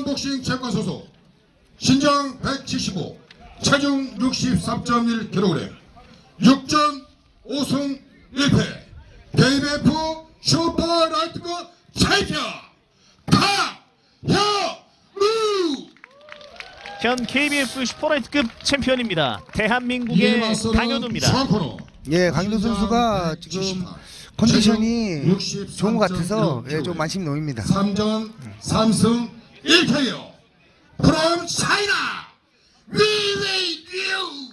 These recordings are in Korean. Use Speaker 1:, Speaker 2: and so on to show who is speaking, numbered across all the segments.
Speaker 1: 수원복싱 체육관 소속 신장 175 체중 63.1kg 6전 5승 1패 KBF 슈퍼라이트급 챔피언 강현우
Speaker 2: 현 KBF 슈퍼라이트급 챔피언입니다. 대한민국의 강현우입니다.
Speaker 3: 예, 강도 선수가 지금 컨디션이 좋은 것 같아서 예, 좀 안심이 놓입니다.
Speaker 1: 3전 3승 1패요 from China will you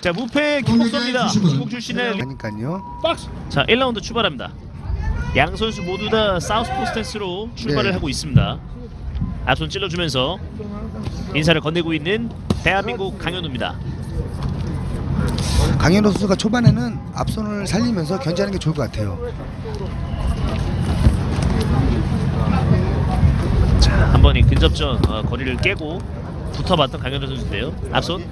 Speaker 2: 자 무패 김복서입니다. 중국 출신의
Speaker 3: 그러니까요.
Speaker 2: 자 1라운드 출발합니다. 양 선수 모두 다 사우스포 스탠스로 출발을
Speaker 3: 네.
Speaker 2: 하고 있습니다. 앞손 찔러주면서 인사를 건네고 있는 대한민국 강현우입니다.
Speaker 3: 강현우 선수가 초반에는 앞손을 살리면서 견제하는 게 좋을 것 같아요.
Speaker 2: 자, 한 번 이 근접전 어, 거리를 깨고 붙어봤던 강현우 선수인데요. 앞손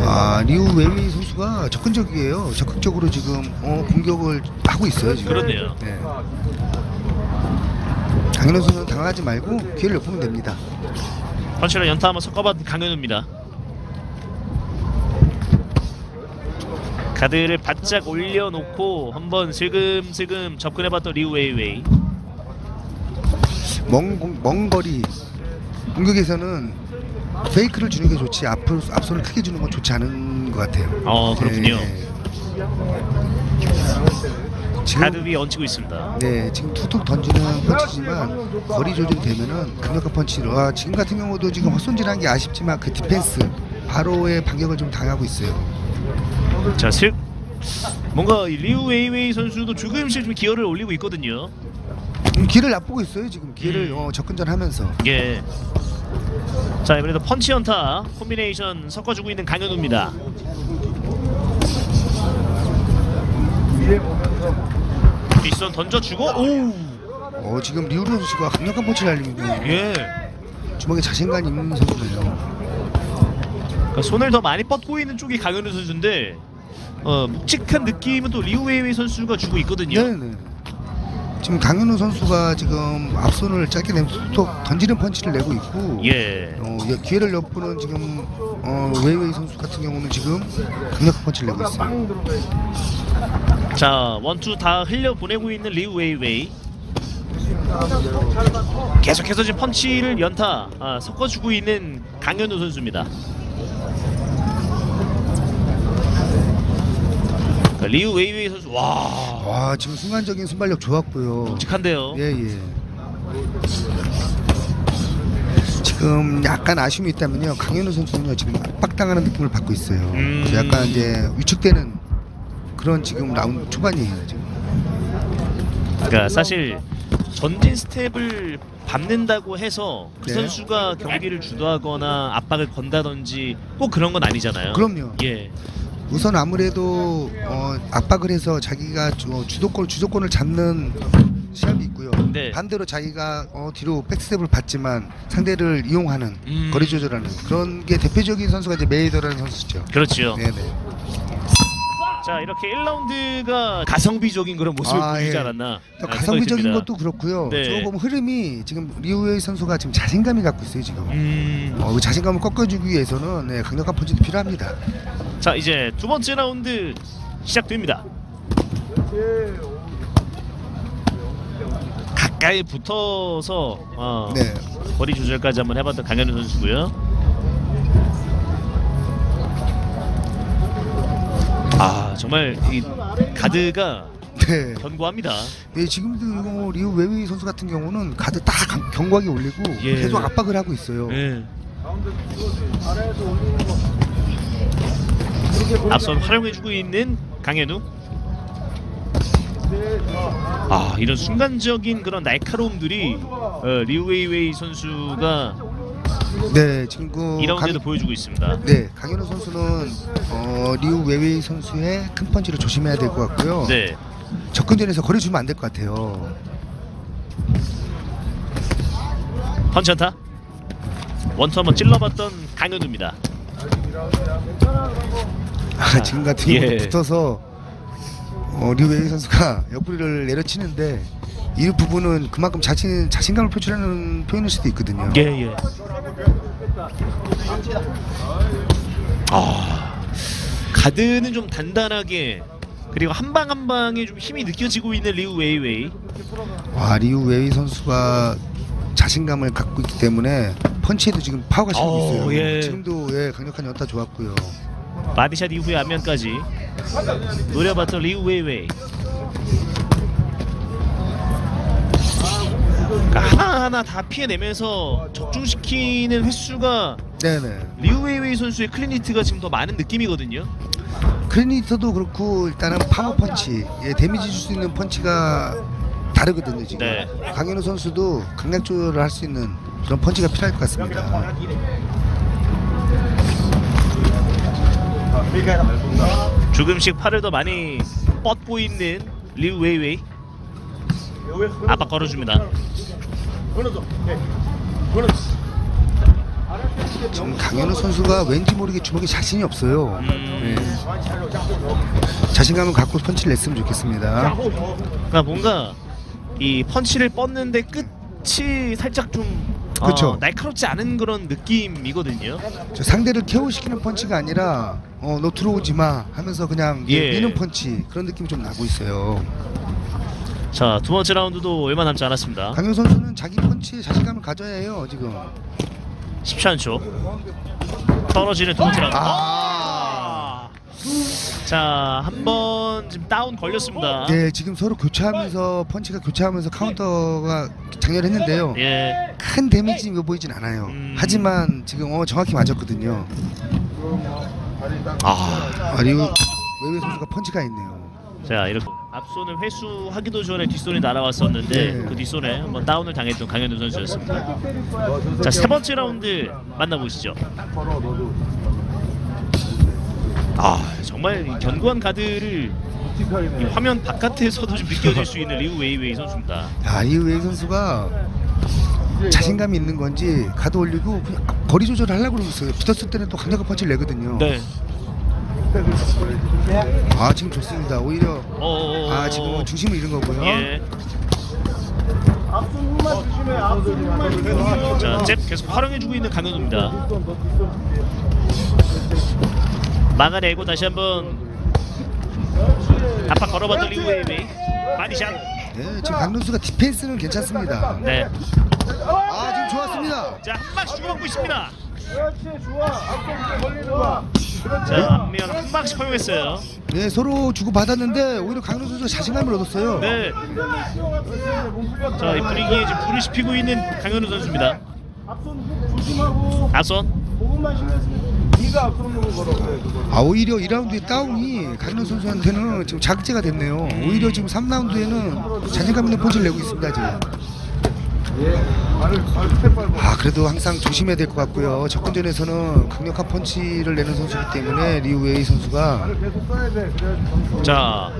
Speaker 3: 아, 리우 웨이 선수가 적극적이에요. 적극적으로 지금 어, 공격을 하고 있어요. 지금.
Speaker 2: 그렇네요.
Speaker 3: 네. 강현우 선수는 당하지 말고 기회를 엿보면 됩니다.
Speaker 2: 펀치로 연타 한번 섞어봤던 강현우입니다. 가드를 바짝 올려놓고 한번 슬금슬금 접근해봤던 리우 웨이웨이.
Speaker 3: 먼, 공- 먼 거리 공격에서는 페이크를 주는 게 좋지 앞으로 앞손을 크게 주는 건 좋지 않은 것 같아요.
Speaker 2: 어 그렇군요.
Speaker 3: 네. 지금
Speaker 2: 가드 위에 얹히고 있습니다.
Speaker 3: 네 지금 툭툭 던지는 펀치지만 거리 조절이 되면은 강력한 펀치로 아, 지금 같은 경우도 지금 헛손질한 게 아쉽지만 그 디펜스 바로의 반격을 좀 당하고 있어요.
Speaker 2: 자, 슬 뭔가 이 리우 웨이웨이 선수도 조금씩 좀 기어를 올리고 있거든요.
Speaker 3: 음, 기회를 엿보고 있어요 지금 기회를
Speaker 2: 음.
Speaker 3: 어, 접근전 하면서
Speaker 2: 예. 자, 이번에도 펀치 연타 콤비네이션 섞어주고 있는 강현우입니다. 뒷손 던져주고 오.
Speaker 3: 어, 지금 리우르 선수가 강력한 펀치를 날리고
Speaker 2: 예.
Speaker 3: 주먹에 자신감 있는 선수예요.
Speaker 2: 그러니까 손을 더 많이 뻗고 있는 쪽이 강현우 선수인데 어, 묵직한 느낌은 또 리우 웨이웨이 선수가 주고 있거든요.
Speaker 3: 네네. 지금 강현우 선수가 지금 앞손을 짧게 내면서 톡 던지는 펀치를 내고 있고
Speaker 2: 예.
Speaker 3: 어, 예, 기회를 엿보는 지금 어, 웨이웨이 선수 같은 경우는 지금 강력한 펀치를 내고 있어요.
Speaker 2: 자 원투 다 흘려 보내고 있는 리우 웨이웨이 계속해서 지금 펀치를 연타 아, 섞어주고 있는 강현우 선수입니다. 자, 리우 웨이웨이 선수 와
Speaker 3: 와 지금 순간적인 순발력 좋았고요.
Speaker 2: 묵직한데요.
Speaker 3: 예 예. 지금 약간 아쉬움이 있다면요. 강현우 선수는요 지금 압박당하는 느낌을 받고 있어요.
Speaker 2: 음.
Speaker 3: 그래서 약간 이제 위축되는 그런 지금 라운드 초반이에요 지금.
Speaker 2: 그러니까 사실 전진 스텝을 밟는다고 해서 그
Speaker 3: 네.
Speaker 2: 선수가 경기를 주도하거나 압박을 건다든지 꼭 그런 건 아니잖아요.
Speaker 3: 그럼요.
Speaker 2: 예.
Speaker 3: 우선 아무래도 어, 압박을 해서 자기가 주, 주도권 주도권을 잡는 시합이 있고요.
Speaker 2: 네.
Speaker 3: 반대로 자기가 어, 뒤로 백스텝을 받지만 상대를 이용하는
Speaker 2: 음.
Speaker 3: 거리 조절하는 그런 게 대표적인 선수가 이제 메이더라는 선수죠.
Speaker 2: 그렇죠.
Speaker 3: 네네.
Speaker 2: 자 이렇게 1라운드가 가성비적인 그런 모습을
Speaker 3: 아,
Speaker 2: 보이지
Speaker 3: 예.
Speaker 2: 않았나
Speaker 3: 또
Speaker 2: 라는
Speaker 3: 가성비적인
Speaker 2: 듭니다.
Speaker 3: 것도 그렇고요.
Speaker 2: 네.
Speaker 3: 조금 흐름이 지금 리우웨이 선수가 지금 자신감이 갖고 있어요 지금.
Speaker 2: 음,
Speaker 3: 어, 그 자신감을 꺾어주기 위해서는 네, 강력한 펀치도 필요합니다.
Speaker 2: 자 이제 두 번째 라운드 시작됩니다 가까이 붙어서 어,
Speaker 3: 네.
Speaker 2: 거리 조절까지 한번 해봤던 강현우 선수고요 아 정말 이 가드가
Speaker 3: 네.
Speaker 2: 견고합니다
Speaker 3: 예, 지금도 뭐 리우 웨이 선수 같은 경우는 가드 딱 강- 견고하게 올리고
Speaker 2: 예.
Speaker 3: 계속 압박을 하고 있어요.
Speaker 2: 네. 앞손 활용해주고 있는 강현우. 아 이런 순간적인 그런 날카로움들이 어, 리우웨이웨이 선수가
Speaker 3: 네, 그
Speaker 2: 2라운드에도
Speaker 3: 강,
Speaker 2: 보여주고 있습니다.
Speaker 3: 네, 강현우 선수는 어, 리우 웨이 선수의 큰 펀치를 조심해야 될 것 같고요.
Speaker 2: 네.
Speaker 3: 접근전에서 거리 주면 안 될 것 같아요.
Speaker 2: 펀치 연타. 원투 한번 찔러봤던 강현우입니다.
Speaker 3: 아, 지금 같은 경우
Speaker 2: 예.
Speaker 3: 붙어서 어, 리우 웨이 선수가 옆구리를 내려치는데 이 부분은 그만큼 자신 자신감을 표출하는 표현일 수도 있거든요.
Speaker 2: 예, 예. 아, 가드는 좀 단단하게 그리고 한 방 한 방에 좀 힘이 느껴지고 있는 리우 웨이웨이.
Speaker 3: 와 리우 웨이 선수가 자신감을 갖고 있기 때문에 펀치에도 지금 파워가 실고
Speaker 2: 어,
Speaker 3: 있어요.
Speaker 2: 예.
Speaker 3: 지금도 예, 강력한 연타 좋았고요.
Speaker 2: body shot 이후에 안면까지 노려봤던 리우 웨이웨이. 그러니까 하나하나 다 피해내면서 적중시키는 횟수가
Speaker 3: 네네.
Speaker 2: 리우 웨이웨이 선수의 clean hit가 지금 더 많은 느낌이거든요.
Speaker 3: clean hit도 그렇고 일단은 파워 펀치, 예, 데미지 줄 수 있는 펀치가 다르거든요 지금.
Speaker 2: 네.
Speaker 3: 강현우 선수도 강약 조절을 할 수 있는 그런 펀치가 필요할 것 같습니다.
Speaker 2: 조금씩 팔을 더 많이 뻗고 있는 리우 웨이웨이. 압박 걸어줍니다.
Speaker 3: 지금 강현우 선수가 왠지 모르게 주먹에 자신이 없어요.
Speaker 2: 음.
Speaker 3: 예. 자신감을 갖고 펀치를 냈으면 좋겠습니다.
Speaker 2: 그러니까 뭔가 이 펀치를 뻗는데 끝이 살짝 좀 어,
Speaker 3: 그쵸.
Speaker 2: 날카롭지 않은 그런 느낌이거든요.
Speaker 3: 저 상대를 케어시키는 펀치가 아니라 어, 너 들어오지 마 하면서 그냥
Speaker 2: 예.
Speaker 3: 미는 펀치 그런 느낌이 좀 나고 있어요.
Speaker 2: 자, 두 번째 라운드도 얼마 남지 않았습니다.
Speaker 3: 강현 선수는 자기 펀치에 자신감을 가져야 해요 지금.
Speaker 2: 10초 안초. 떨어지는 두 번째 라운드.
Speaker 3: 아.
Speaker 2: 아! 자, 한 번 지금 다운 걸렸습니다.
Speaker 3: 네 지금 서로 교차하면서 펀치가 교차하면서 카운터가 작렬했는데요.
Speaker 2: 예.
Speaker 3: 큰 데미지가 보이진 않아요.
Speaker 2: 음.
Speaker 3: 하지만 지금 어, 정확히 맞았거든요.
Speaker 2: 아.
Speaker 3: 아 리우 웨이웨이 선수가 펀치가 있네요.
Speaker 2: 자, 이렇게 앞손을 회수하기도 전에 뒷손이 날아왔었는데
Speaker 3: 네.
Speaker 2: 그 뒷손에 한번 다운을 당했던 강현우 선수였습니다. 자, 세 번째 라운드 만나보시죠. 아, 정말 이 견고한 가드를 이 화면 바깥에서도 좀 느껴질 수 있는 리우 웨이웨이 선수입니다.
Speaker 3: 야, 이 웨이 선수가 자신감이 있는 건지 가드 올리고 그냥 거리 조절을 하려고 그러고 있어요. 붙었을 때는 또 강력한 펀치를 내거든요.
Speaker 2: 네.
Speaker 3: 아 지금 좋습니다. 오히려
Speaker 2: 어.
Speaker 3: 아 지금 중심을 잃은 거고요.
Speaker 2: 예. 자, 잽 계속 활용해주고 있는 강현우입니다. 막아내고 다시 한번 압박 걸어봤던 리우 웨이웨이. 바디샷.
Speaker 3: 네, 지금 강현우가 디펜스는 괜찮습니다.
Speaker 2: 네.
Speaker 3: 아 지금 좋았습니다.
Speaker 2: 자, 한 방씩 주고받고 있습니다. 자, 안면 한 방씩 허용했어요.
Speaker 3: 네, 서로 주고 받았는데 오히려 강현우 선수가 자신감을 얻었어요.
Speaker 2: 네. 자, 이 분위기에 지금 불을 지피고 있는 강현우 선수입니다. 앞선.
Speaker 3: 아 오히려 2라운드의 다운이 강민수 선수한테는 지금 자극제가 됐네요. 오히려 지금 3라운드에는 자신감 있는 펀치를 내고 있습니다 지금. 아 그래도 항상 조심해야 될 것 같고요. 접근전에서는 강력한 펀치를 내는 선수이기 때문에 리우웨이 선수가
Speaker 2: 자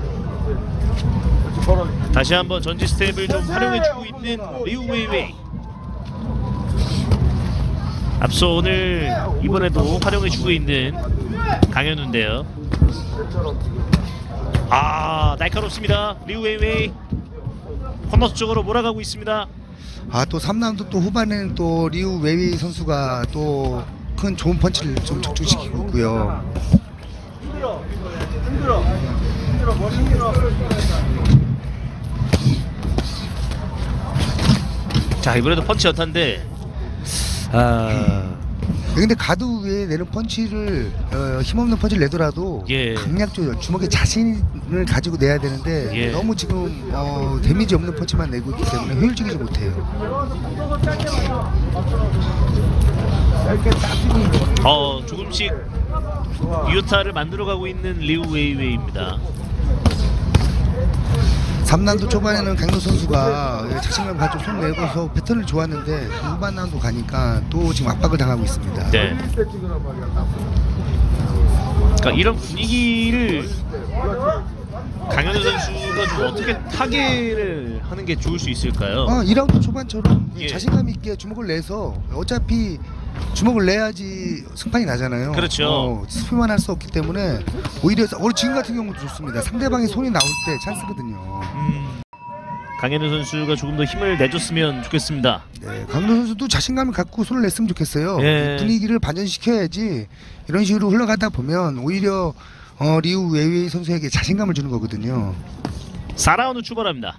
Speaker 2: 다시 한번 전진 스텝을 좀 활용해주고 있는 리우 웨이웨이. 앞손을 이번에도 활용해주고 있는 강현우인데요. 아 날카롭습니다. 리우 웨이웨이. 코너 쪽으로 몰아가고 있습니다
Speaker 3: 아 또 3라운드 또 후반에는 또 리우 웨이 선수가 또 큰 좋은 펀치를 좀 적중시키고 있고요.
Speaker 2: 자 이번에도 펀치 연타인데 아
Speaker 3: 근데 가드 위에 내는 펀치를 어, 힘없는 펀치를 내더라도
Speaker 2: 예.
Speaker 3: 강약 조절 주먹에 자신을 가지고 내야 되는데
Speaker 2: 예.
Speaker 3: 너무 지금 어, 데미지 없는 펀치만 내고 있기 때문에 효율적이지 못해요.
Speaker 2: 어 조금씩 유효타를 만들어가고 있는 리우 웨이웨이입니다
Speaker 3: 3라운드 초반에는 강도 선수가 예, 자신감 가지고 손 내고서 패턴을 좋았는데 후반 라운드 가니까 또 지금 압박을 당하고 있습니다.
Speaker 2: 네. 그러니까 이런 분위기를 강현우 선수가 좀 어떻게 타개를 하는 게 좋을 수 있을까요?
Speaker 3: 어, 2라운드 초반처럼
Speaker 2: 예.
Speaker 3: 자신감 있게 주먹을 내서 어차피 주먹을 내야지 승판이 나잖아요.
Speaker 2: 그렇죠.
Speaker 3: 어, 스피만 할 수 없기 때문에 오히려 오히려 지금 같은 경우도 좋습니다. 상대방이 손이 나올 때 찬스거든요.
Speaker 2: 음. 강현우 선수가 조금 더 힘을 내줬으면 좋겠습니다.
Speaker 3: 네, 강현우 선수도 자신감을 갖고 손을 냈으면 좋겠어요.
Speaker 2: 예.
Speaker 3: 분위기를 반전시켜야지 이런 식으로 흘러가다 보면 오히려 어, 리우 웨이웨이 선수에게 자신감을 주는 거거든요.
Speaker 2: 4라운드 출발합니다.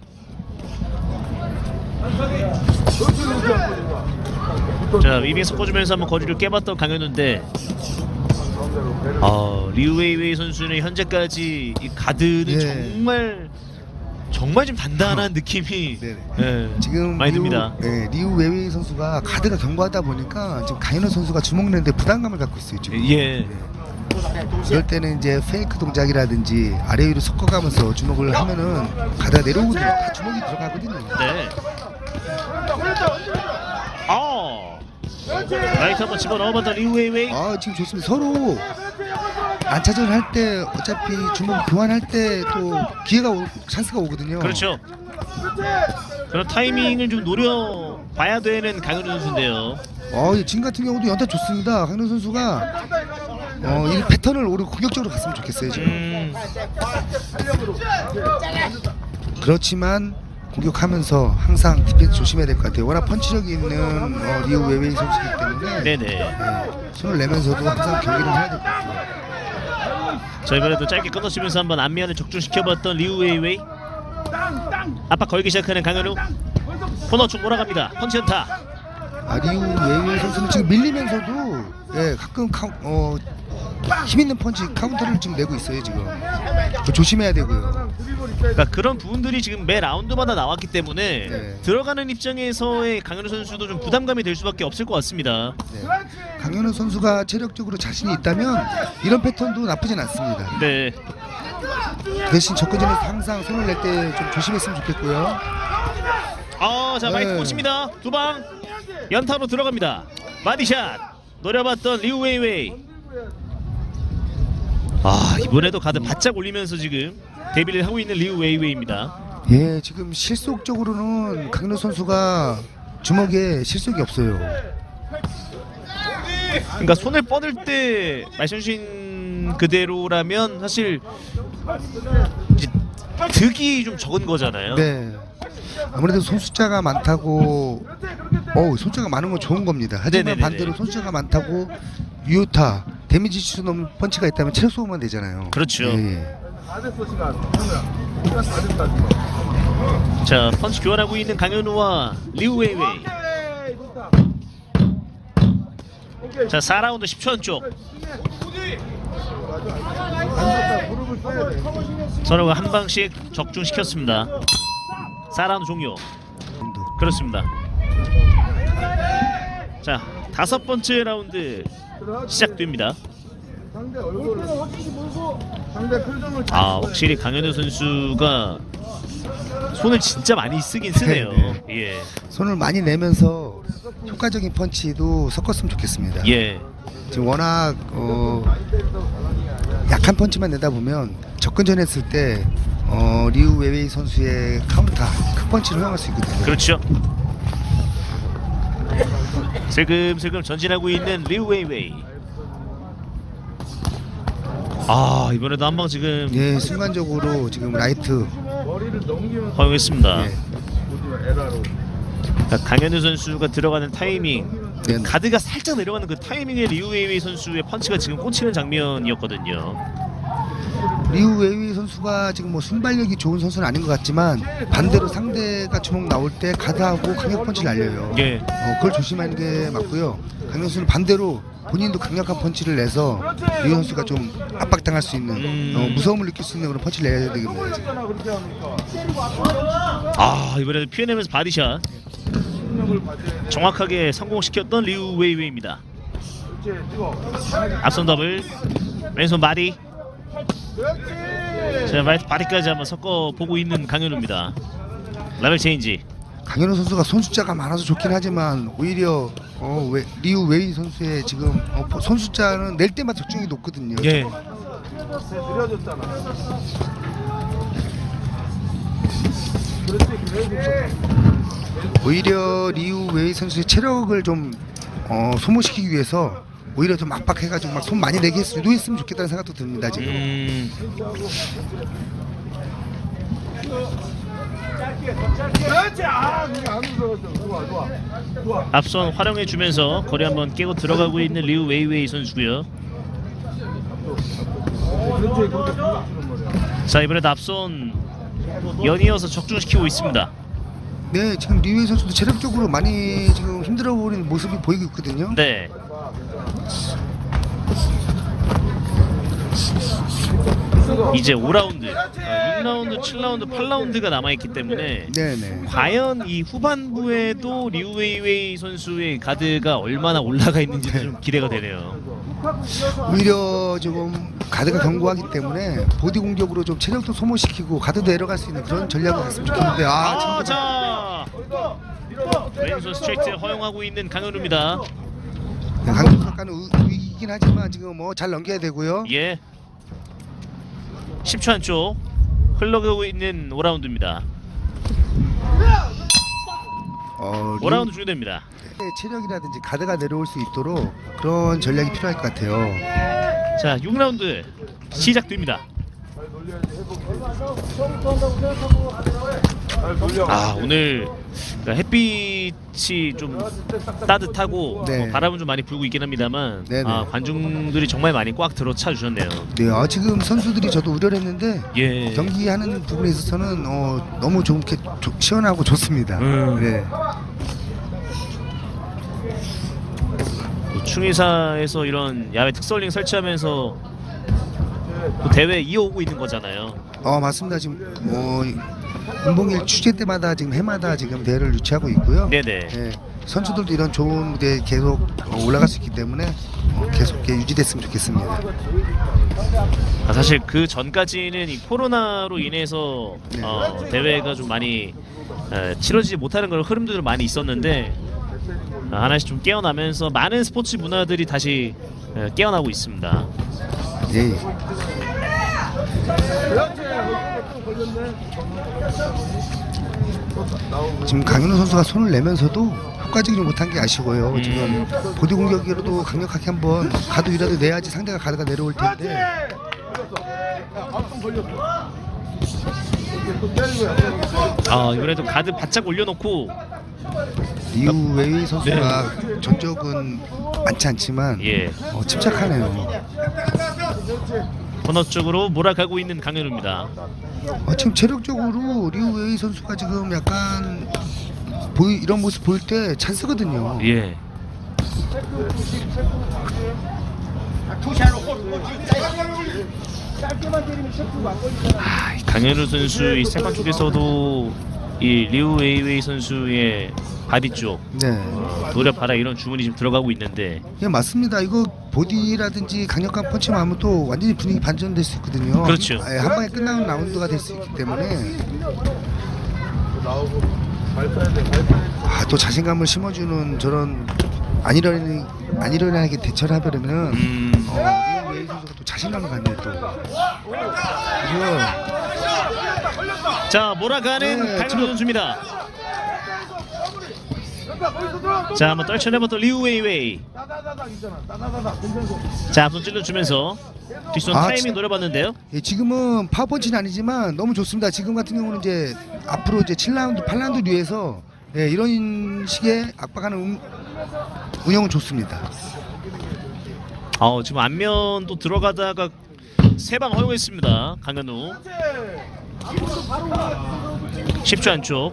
Speaker 2: 자 위빙 섞어주면서 한번 거리를 깨봤던 강현우인데 아 리우웨이웨이 선수는 현재까지 이 가드는
Speaker 3: 예.
Speaker 2: 정말 정말 좀 단단한 느낌이
Speaker 3: 네네.
Speaker 2: 예,
Speaker 3: 지금
Speaker 2: 많이
Speaker 3: 리우,
Speaker 2: 듭니다.
Speaker 3: 네, 리우 웨이웨이 선수가 가드가 견고하다 보니까 지금 강현우 선수가 주먹 내는데 부담감을 갖고 있어요. 지금.
Speaker 2: 예.
Speaker 3: 네. 이럴 때는 이제 페이크 동작이라든지 아래 위로 섞어가면서 주먹을 하면은 가드가 내려오거든요. 다 주먹이 들어가거든요.
Speaker 2: 네. 아 라이트 한번 집어 넣어봤던 리우웨이웨이
Speaker 3: 아 지금 좋습니다. 서로 난타전 할 때 어차피 주먹 교환할 때 또 기회가 오, 찬스가 오거든요.
Speaker 2: 그렇죠. 그런 타이밍을 좀 노려 봐야 되는 강현우 선수인데요.
Speaker 3: 어, 이 지금 같은 경우도 연타 좋습니다. 강현 선수가 어, 이 패턴을 오히려 공격적으로 갔으면 좋겠어요 지금.
Speaker 2: 음,
Speaker 3: 그렇지만 공격하면서 항상 디펜스 조심해야 될 것 같아요. 워낙 펀치력이 있는 어, 리우 웨이웨이 선수이기 때문에
Speaker 2: 네네.
Speaker 3: 네, 손을 내면서도 항상 경계를 해야 될 것 같아요.
Speaker 2: 자 이번에도 짧게 끊어치면서 한번 안면을 적중시켜봤던 리우웨이웨이. 압박 걸기 시작하는 강현우. 코너 쪽 몰아갑니다. 펀치 연타.
Speaker 3: 아, 리우 웨이웨이 선수는 지금 밀리면서도 예, 가끔 카운, 어, 힘 있는 펀치 카운터를 지금 내고 있어요 지금. 조심해야 되고요.
Speaker 2: 그러니까 그런 부분들이 지금 매 라운드마다 나왔기 때문에
Speaker 3: 네.
Speaker 2: 들어가는 입장에서의 강현우 선수도 좀 부담감이 될 수밖에 없을 것 같습니다.
Speaker 3: 네. 강현우 선수가 체력적으로 자신이 있다면 이런 패턴도 나쁘진 않습니다.
Speaker 2: 네.
Speaker 3: 대신 접근전에서 항상 손을 낼 때 좀 조심했으면 좋겠고요.
Speaker 2: 아, 자 라이트
Speaker 3: 네.
Speaker 2: 꽂힙니다. 두방 연타로 들어갑니다. 바디샷 노려봤던 리우 웨이웨이. 아 이번에도 가드 바짝 올리면서 지금 대비를 하고 있는 리우 웨이웨이입니다.
Speaker 3: 예, 지금 실속적으로는 강현우 선수가 주먹에 실속이 없어요.
Speaker 2: 그러니까 손을 뻗을 때 말씀 주신 그대로라면 사실 이제 득이 좀 적은 거잖아요.
Speaker 3: 네. 아무래도 손 숫자가 많다고 어 손숫자가 많은 건 좋은 겁니다. 하지만
Speaker 2: 네네네네.
Speaker 3: 반대로 손숫자가 많다고 유효타 데미지 치수 넘는 펀치가 있다면 소모만 되잖아요.
Speaker 2: 그렇죠.
Speaker 3: 예, 예.
Speaker 2: 자 펀치 교환하고 있는 강현우와 리우웨이웨이. 자 4라운드 10초 안쪽. 서로가 한 방씩 적중시켰습니다. 4라운드 종료. 그렇습니다. 자 다섯 번째 라운드 시작됩니다. 아 확실히 강현우 선수가 손을 진짜 많이 쓰긴 쓰네요.
Speaker 3: 네,
Speaker 2: 예,
Speaker 3: 손을 많이 내면서 효과적인 펀치도 섞었으면 좋겠습니다.
Speaker 2: 예,
Speaker 3: 지금 워낙 어, 약한 펀치만 내다 보면 접근전 했을 때 어, 리우 웨이웨이 선수의 카운터 큰 펀치를 허용할 수 있거든요.
Speaker 2: 그렇죠. 슬금슬금 전진하고 있는 리우웨이웨이. 아 이번에도 한 방 지금
Speaker 3: 예, 순간적으로 지금 라이트
Speaker 2: 허용했습니다.
Speaker 3: 예.
Speaker 2: 그러니까 강현우 선수가 들어가는 타이밍
Speaker 3: 네.
Speaker 2: 가드가 살짝 내려가는 그 타이밍에 리우웨이웨이 선수의 펀치가 지금 꽂히는 장면이었거든요.
Speaker 3: 리우 웨이웨이 선수가 지금 뭐 순발력이 좋은 선수는 아닌 것 같지만 반대로 상대가 주먹 나올 때 가드하고 강력 펀치를 날려요.
Speaker 2: 예.
Speaker 3: 어, 그걸 조심하는 게 맞고요. 강현 선수는 반대로 본인도 강력한 펀치를 내서 리우 선수가 좀 압박당할 수 있는
Speaker 2: 음.
Speaker 3: 어, 무서움을 느낄 수 있는 그런 펀치를 내야 되겠네요. 지금.
Speaker 4: 아
Speaker 2: 이번에도 피해내면서 body shot 정확하게 성공시켰던 리우 웨이웨이입니다.
Speaker 4: 그렇지 찍어
Speaker 2: 앞손 더블 왼손 바디 자 라이트 바디까지 한번 섞어 보고 있는 강현우입니다. level change.
Speaker 3: 강현우 선수가 손숫자가 많아서 좋긴 하지만 오히려 어, 웨, 리우 웨이 선수의 지금 어, 손숫자는 낼 때마다 적중이 높거든요.
Speaker 2: 예.
Speaker 3: 오히려 리우 웨이 선수의 체력을 좀 어, 소모시키기 위해서 오히려 좀 압박해가지고 막 손 많이 내게 했- 유도했으면 좋겠다는 생각도 듭니다 지금.
Speaker 2: 음. 앞손 활용해 주면서 거리 한번 깨고 들어가고 있는 리우 웨이웨이 선수고요. 자 이번에도 앞손 연이어서 적중시키고 있습니다.
Speaker 3: 네, 지금 리웨이 선수도 체력적으로 많이 지금 힘들어 보이는 모습이 보이고 있거든요.
Speaker 2: 네. 이제 5라운드, 6라운드, 7라운드, 8라운드가 남아있기 때문에
Speaker 3: 네, 네.
Speaker 2: 과연 이 후반부에도 리우웨이웨이 선수의 가드가 얼마나 올라가 있는지 좀 기대가 되네요.
Speaker 3: 오히려 조금 가드가 견고하기 때문에 보디 공격으로 좀 체력도 소모시키고 가드도 내려갈 수 있는 그런 전략을 갔으면 좋겠는데 아,
Speaker 2: 아, 참자 왼손 스트레이트 허용하고 있는 강현우입니다.
Speaker 3: 강력 약간 위기긴 하지만 지금 뭐 잘 넘겨야 되고요.
Speaker 2: 예. 10초 안쪽 흘러가고 있는 5라운드입니다.
Speaker 3: 어,
Speaker 2: 5라운드 중요됩니다.
Speaker 3: 리- 체력이라든지 가드가 내려올 수 있도록 그런 전략이 필요할 것 같아요.
Speaker 2: 자, 6라운드 시작됩니다. 아, 오늘 그러니까 햇빛이 좀 따뜻하고
Speaker 3: 네.
Speaker 2: 어, 바람은 좀 많이 불고 있긴 합니다만
Speaker 3: 네네.
Speaker 2: 아, 관중들이 정말 많이 꽉 들어차 주셨네요.
Speaker 3: 네, 아, 지금 선수들이 저도 우려를 했는데
Speaker 2: 예.
Speaker 3: 경기하는 부분에 있어서는 어, 너무 좋게 조- 시원하고 좋습니다.
Speaker 2: 음.
Speaker 3: 네.
Speaker 2: 또 충의사에서 이런 야외 특설링 설치하면서 또 대회 이어오고 있는 거잖아요.
Speaker 3: 어 맞습니다. 지금 어, 운봉일 취재 때마다 지금 해마다 지금 대회를 유치하고 있고요.
Speaker 2: 네네.
Speaker 3: 네, 선수들도 이런 좋은 무대에 계속 어, 올라갈 수 있기 때문에 어, 계속 이렇게 유지됐으면 좋겠습니다.
Speaker 2: 아, 사실 그 전까지는 이 코로나로 인해서
Speaker 3: 네.
Speaker 2: 어, 대회가 좀 많이 에, 치러지지 못하는 그런 흐름들도 많이 있었는데 아, 하나씩 좀 깨어나면서 많은 스포츠 문화들이 다시 에, 깨어나고 있습니다.
Speaker 4: 걸렸네.
Speaker 3: 지금 강현우 선수가 손을 내면서도 효과적이지 못한 게 아쉬워요.
Speaker 2: 음.
Speaker 3: 지금 보디 공격으로도 강력하게 한번 가드 위라도 내야지 상대가 가드가 내려올. 텐데.
Speaker 2: 아 이번에도 가드 바짝 올려놓고
Speaker 3: 리우 웨이 선수가 전적은 많지 않지만
Speaker 2: 예
Speaker 3: 어, 침착하네요.
Speaker 2: 코너 쪽으로 몰아가고 있는 강현우입니다.
Speaker 3: 어, 지금 체력적으로 리우 웨이 선수가 지금 약간 보이, 이런 모습 보일 때 찬스거든요.
Speaker 2: 예. 아, 이 강현우 선수 이 세컨 쪽에서도 이 리우 웨이웨이 선수의 바디 쪽
Speaker 3: 네.
Speaker 2: 어, 노려봐라 이런 주문이 지금 들어가고 있는데
Speaker 3: 예, 맞습니다. 이거 보디라든지 강력한 펀치만 하면 또 완전히 분위기 반전될 수 있거든요.
Speaker 2: 그렇죠.
Speaker 3: 한, 예, 한 방에 끝나는 라운드가 될 수 있기 때문에. 아, 또 자신감을 심어주는 저런 아이러니 아이러니하게 대처를 하려면
Speaker 2: 음,
Speaker 3: 어, 리우 웨이 선수가 또 자신감을 갖네요 또. 그죠?
Speaker 2: 자 몰아가는
Speaker 3: 네,
Speaker 2: 강현우 선수입니다. 자 한번 떨쳐내봤던 리우 웨이웨이.
Speaker 4: 다다다다 있잖아. 다다다다. 괜찮고.
Speaker 2: 자 앞손 찔러주면서 뒷손
Speaker 3: 아,
Speaker 2: 타이밍
Speaker 3: 진-
Speaker 2: 노려봤는데요.
Speaker 3: 예, 지금은 파워펀치는 아니지만 너무 좋습니다. 지금 같은 경우는 이제 앞으로 이제 7라운드, 8라운드 류에서 예, 이런 식의 압박하는 운, 운영은 좋습니다.
Speaker 2: 어, 지금 안면도 들어가다가 세 방 허용했습니다. 강현우. 10초 안쪽.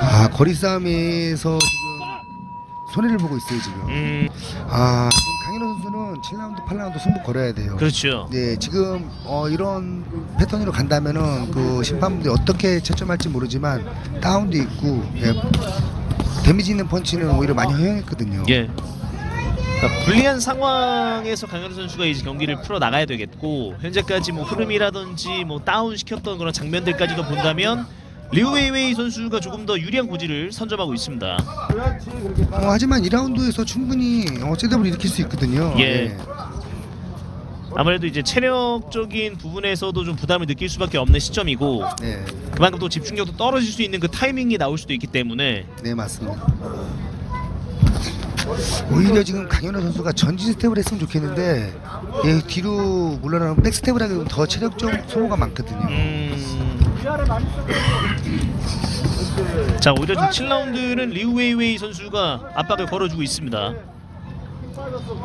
Speaker 3: 아 거리 싸움에서 지금 손해를 보고 있어요 지금.
Speaker 2: 음,
Speaker 3: 아 지금 강인호 선수는 7라운드, 8라운드 승부 걸어야 돼요.
Speaker 2: 그렇죠.
Speaker 3: 네 지금 어, 이런 패턴으로 간다면은 그 심판분들이 어떻게 채점할지 모르지만 다운도 있고 예, 데미지 있는 펀치는 오히려 많이 허용했거든요.
Speaker 2: 예. 그러니까 불리한 상황에서 강현우 선수가 이제 경기를 풀어 나가야 되겠고 현재까지 뭐 흐름이라든지 뭐 다운 시켰던 그런 장면들까지도 본다면 리우웨이웨이 선수가 조금 더 유리한 고지를 선점하고 있습니다.
Speaker 3: 어, 하지만 2라운드에서 충분히 어, setup을 일으킬 수 있거든요.
Speaker 2: 예. 아무래도 이제 체력적인 부분에서도 좀 부담을 느낄 수밖에 없는 시점이고
Speaker 3: 네,
Speaker 2: 그만큼 또 집중력도 떨어질 수 있는 그 타이밍이 나올 수도 있기 때문에
Speaker 3: 네 맞습니다. 오히려 지금 강현우 선수가 전진 스텝을 했으면 좋겠는데 예, 뒤로 물러나는 백 스텝을 하면 더 체력적 소모가 많거든요.
Speaker 2: 음자 오히려 좀 7라운드는 리우웨이웨이 선수가 압박을 걸어주고 있습니다.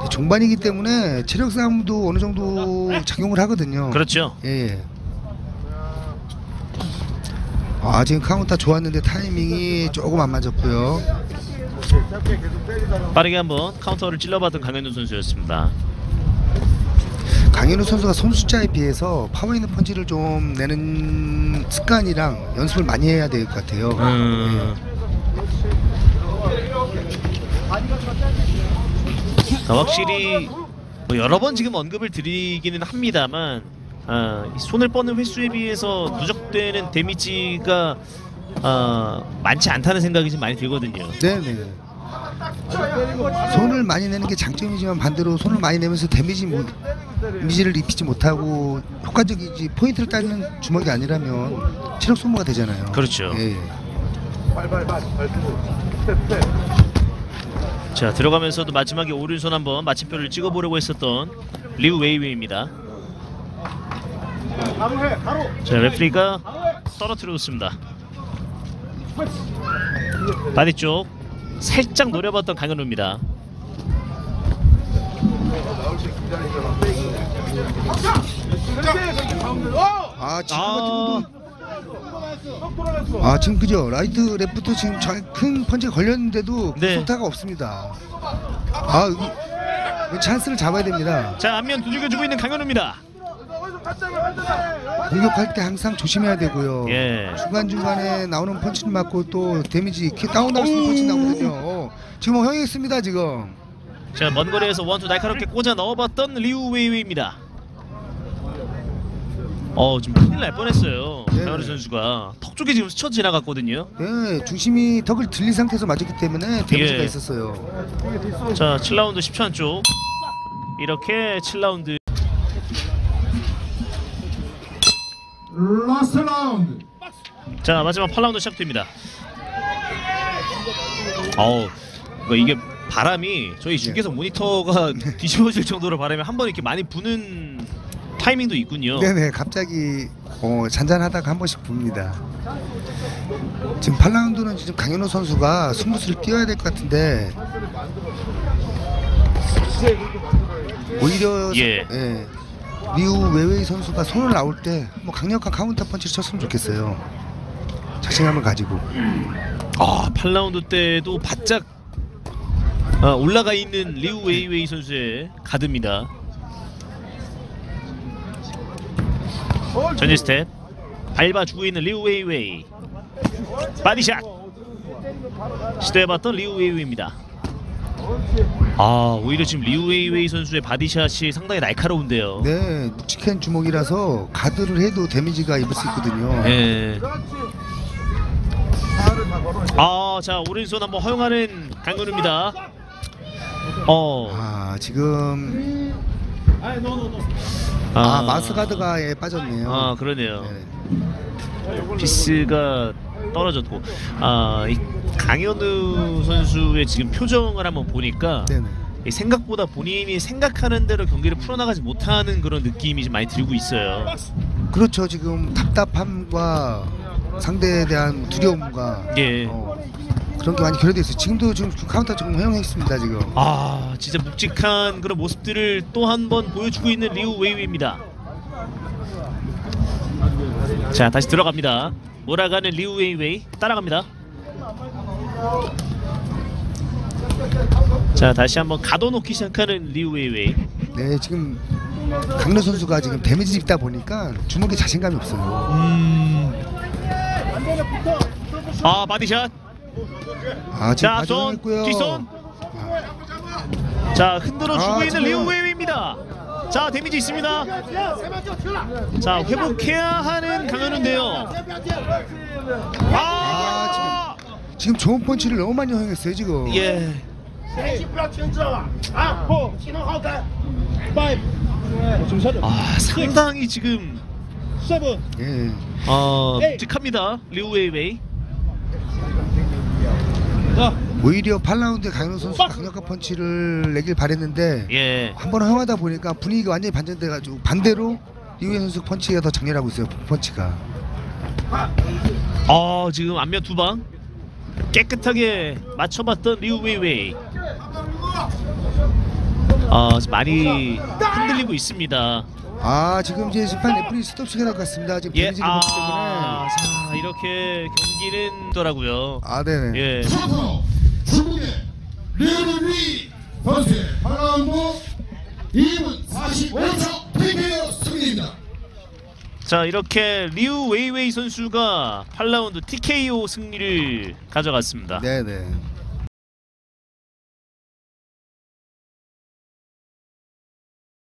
Speaker 3: 종반이기 때문에 체력 싸움도 어느 정도 작용을 하거든요.
Speaker 2: 그렇죠.
Speaker 3: 예. 예. 아 지금 카운터 좋았는데 타이밍이 조금 안 맞았고요.
Speaker 2: 빠르게 한번 카운터를 찔러봤던 강현준 선수였습니다.
Speaker 3: 강현우 선수가 손 숫자에 비해서 파워 있는 펀치를 좀 내는 습관이랑 연습을 많이 해야 될 것 같아요.
Speaker 2: 음. 자, 확실히 뭐 여러 번 지금 언급을 드리기는 합니다만 아, 이 손을 뻗는 횟수에 비해서 누적되는 데미지가 아, 많지 않다는 생각이 좀 많이 들거든요.
Speaker 3: 네네. 손을 많이 내는 게 장점이지만 반대로 손을 많이 내면서 데미지 못, 데미지를 입히지 못하고 효과적이지 포인트를 따는 주먹이 아니라면 체력 소모가 되잖아요.
Speaker 2: 그렇죠.
Speaker 3: 예.
Speaker 2: 자 들어가면서도 마지막에 오른손 한번 마침표를 찍어보려고 했었던 리우 웨이웨이입니다. 자 레프리가 떨어뜨렸습니다. 바디 쪽 살짝 노려봤던 강현우입니다.
Speaker 3: 아 지금
Speaker 2: 아.
Speaker 3: 아 지금 그죠 라이트 레프트 지금 잘큰 펀치가 걸렸는데도
Speaker 2: 네.
Speaker 3: 소타가 없습니다. 아 찬스를 잡아야 됩니다.
Speaker 2: 자 앞면 두들겨주고 있는 강현우입니다.
Speaker 3: 공격할 때 항상 조심해야 되고요.
Speaker 2: 예.
Speaker 3: 중간 중간에 나오는 펀치를 맞고 또 데미지 키 다운 나올 수 있는 펀치 나오거든요. 어, 지금 뭐 형이 있습니다 지금.
Speaker 2: 자 먼 거리에서 원투 날카롭게 꽂아 넣어봤던 리우 웨이웨이입니다. 어좀 큰일 날 뻔했어요.
Speaker 3: 네.
Speaker 2: 강현우 선수가 턱 쪽에 지금 스쳐 지나갔거든요.
Speaker 3: 네 중심이 턱을 들린 상태에서 맞았기 때문에 데미지가
Speaker 2: 예.
Speaker 3: 있었어요.
Speaker 2: 자 7라운드 10초 안쪽 이렇게 7라운드
Speaker 1: 라스트 라운드.
Speaker 2: 자 마지막 8라운드 시작됩니다. 어우 뭐 이게 바람이 저희 중계석 모니터가 뒤집어질 정도로 바람이 한 번 이렇게 많이 부는 타이밍도 있군요.
Speaker 3: 네네 갑자기 어, 잔잔하다가 한 번씩 붑니다. 지금 8라운드는 지금 강현우 선수가 승부수를 띄워야 될 것 같은데 오히려
Speaker 2: 예.
Speaker 3: 예, 리우 웨이웨이 선수가 손을 나올 때 뭐 강력한 카운터 펀치를 쳤으면 좋겠어요. 자신감을 가지고
Speaker 2: 아 8라운드 때도 바짝 아, 올라가 있는 리우 웨이웨이 선수의 가드입니다. 전진 스텝 밟아주고 있는 리우 웨이웨이 body shot 시도해봤던 리우 웨이웨이입니다. 아 오히려 지금 리우 웨이웨이 선수의 body shot이 상당히 날카로운데요.
Speaker 3: 네 묵직한 주먹이라서 가드를 해도 데미지가 입을 수 있거든요.
Speaker 2: 예. 아, 자 오른손 한번 허용하는 강근우입니다. 어,
Speaker 3: 아 지금
Speaker 2: 아,
Speaker 3: 아, 마스 가드가 예, 빠졌네요.
Speaker 2: 아 그러네요.
Speaker 3: 네.
Speaker 2: 피스가 떨어졌고, 아, 이 강현우 선수의 지금 표정을 한번 보니까
Speaker 3: 네네.
Speaker 2: 이 생각보다 본인이 생각하는 대로 경기를 풀어나가지 못하는 그런 느낌이 좀 많이 들고 있어요.
Speaker 3: 그렇죠. 지금 답답함과 상대에 대한 두려움과
Speaker 2: 예.
Speaker 3: 어, 그런 게 많이 결여돼 있어요. 지금도 지금 카운터 조금 허용했습니다. 지금.
Speaker 2: 아 진짜 묵직한 그런 모습들을 또 한 번 보여주고 있는 리우 웨이웨이입니다. 자 다시 들어갑니다. 몰아가는 리우 웨이웨이 따라갑니다. 자 다시 한번 가둬놓기 시작하는 리우 웨이웨이.
Speaker 3: 네, 지금 강현우 선수가 지금 데미지 입다 보니까 주먹에 자신감이 없어요.
Speaker 2: 음. 아 body shot.
Speaker 3: 아, 지금
Speaker 2: 자 손,
Speaker 3: 가져냈고요.
Speaker 2: 뒷손.
Speaker 3: 아,
Speaker 2: 자 흔들어 주고
Speaker 3: 아,
Speaker 2: 있는
Speaker 3: 지금-
Speaker 2: 리우 웨이웨이입니다. 자 데미지 있습니다. 자 회복해야 하는 강현우인데요. 아, 아!
Speaker 3: 지금, 좋은 펀치를 너무 많이 허용했어요 지금.
Speaker 2: 예. 아 상당히 지금
Speaker 3: 예.
Speaker 2: 어, 묵직합니다 리우웨이웨이.
Speaker 4: 자
Speaker 3: 오히려 8라운드에 강현우 선수가 강력한 펀치를 내길 바랬는데
Speaker 2: 예.
Speaker 3: 한 번 허용하다 보니까 분위기가 완전히 반전돼가지고 반대로 리우현 선수 펀치가 더 작렬하고 있어요. 펀치가.
Speaker 2: 아 지금 안면 두 방 깨끗하게 맞춰봤던 리우 웨이웨이. 아 많이 흔들리고 있습니다.
Speaker 3: 아 지금 이제 심판 레프리 스톱 것 같습니다. 지금
Speaker 2: 예,
Speaker 3: 데미지를
Speaker 2: 아,
Speaker 3: 때문에.
Speaker 2: 자 이렇게 경기는 더라고요.
Speaker 3: 아 네네.
Speaker 2: 예.
Speaker 1: 류리 선수의 8라운드 2분 45초 TKO 승리입니다.
Speaker 2: 자 이렇게 리우 웨이웨이 선수가 8라운드 TKO 승리를 가져갔습니다.
Speaker 3: 네네.